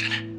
真的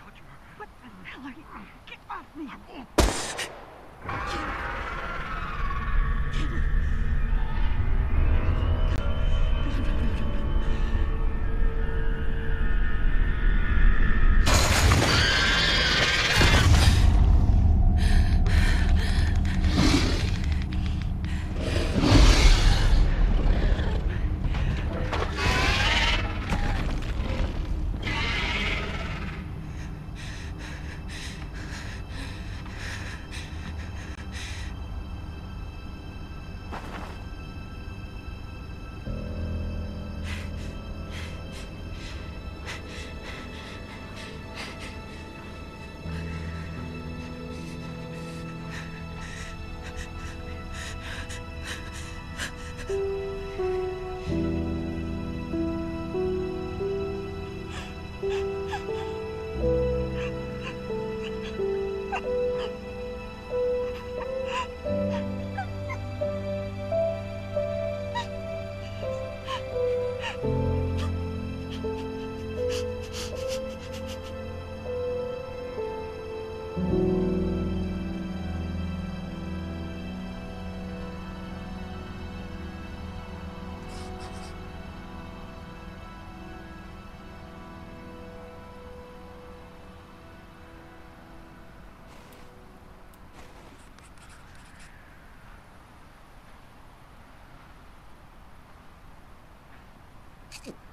told you. What the hell are you? Get off me! you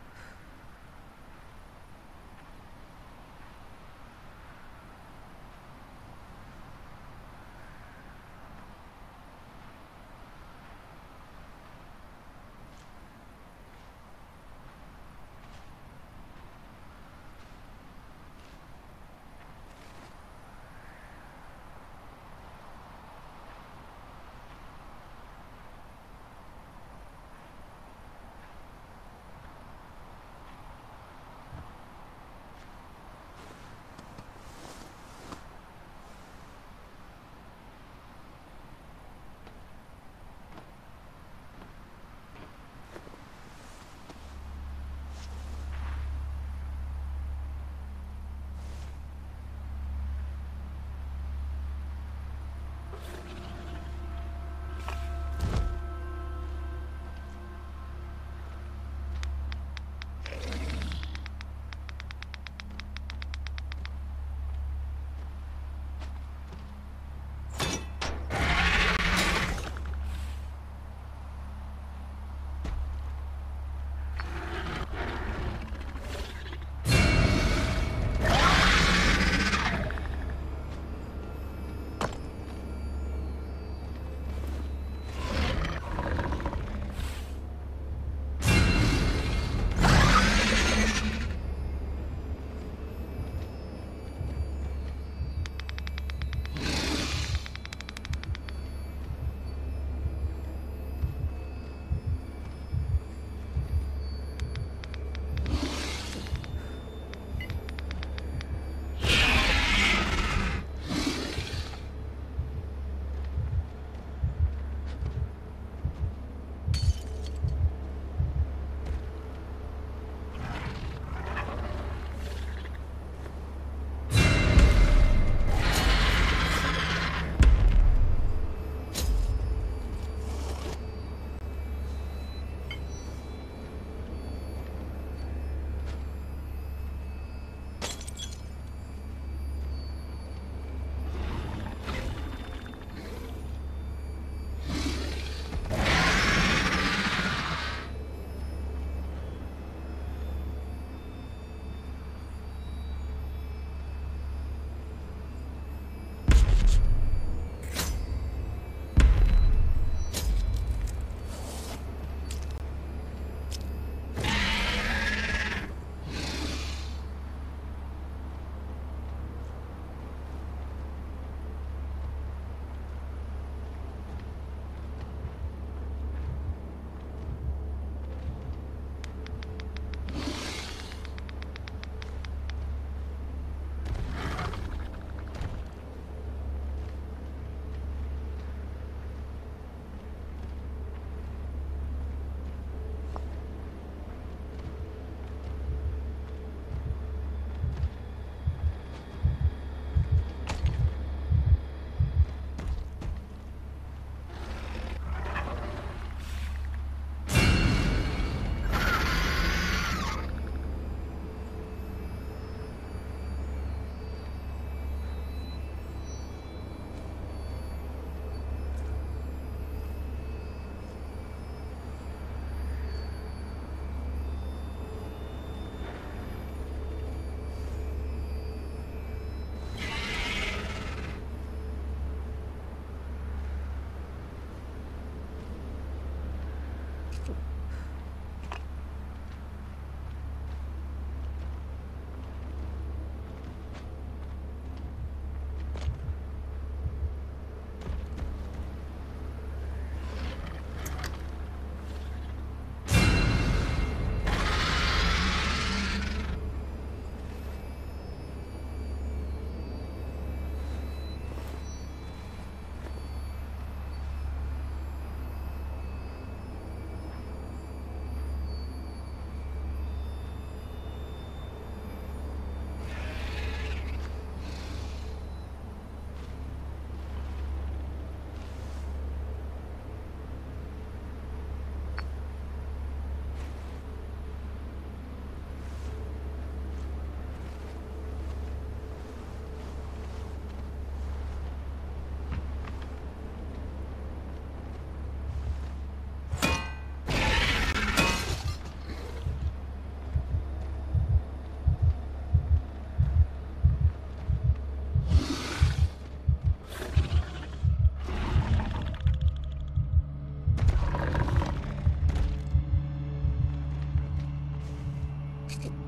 Clinton.